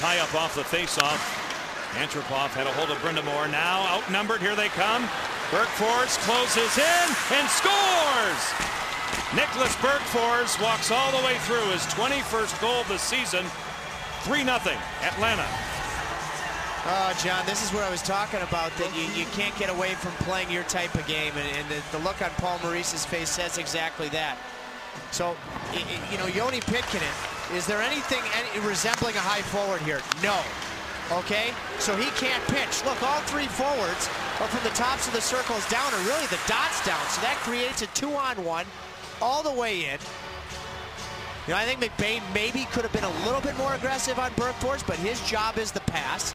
tie up off the faceoff. Antropov had a hold of Brind'Amour. Now outnumbered. Here they come. Bergfors closes in and scores. Nicklas Bergfors walks all the way through his 21st goal of the season. 3 0 Atlanta. Oh, John, this is where I was talking about that you, you can't get away from playing your type of game, and, and the, the, look on Paul Maurice's face says exactly that. So, you know, Joni Pitkanen, is there anything any, resembling a high forward here? No. Okay? So he can't pitch. Look, all three forwards are from the tops of the circles down, or really the dots down. So that creates a two-on-one all the way in. You know, I think McBain maybe could have been a little bit more aggressive on Bergfors, but his job is the pass.